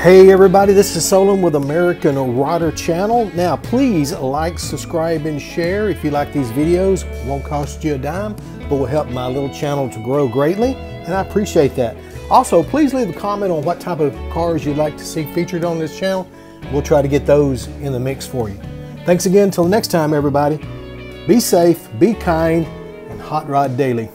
Hey everybody, this is Solon with American Rodder Channel. Now please like, subscribe, and share if you like these videos. It won't cost you a dime, but will help my little channel to grow greatly, and I appreciate that. Also, please leave a comment on what type of cars you'd like to see featured on this channel. We'll try to get those in the mix for you. Thanks again, until next time everybody. Be safe, be kind, and Hot Rod Daily.